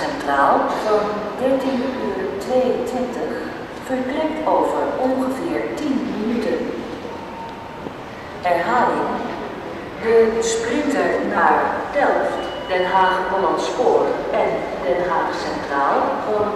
Centraal van 13 uur 22 vertrekt over ongeveer 10 minuten. Herhaling. De sprinter naar Delft, Den Haag, Hollandspoor en Den Haag Centraal van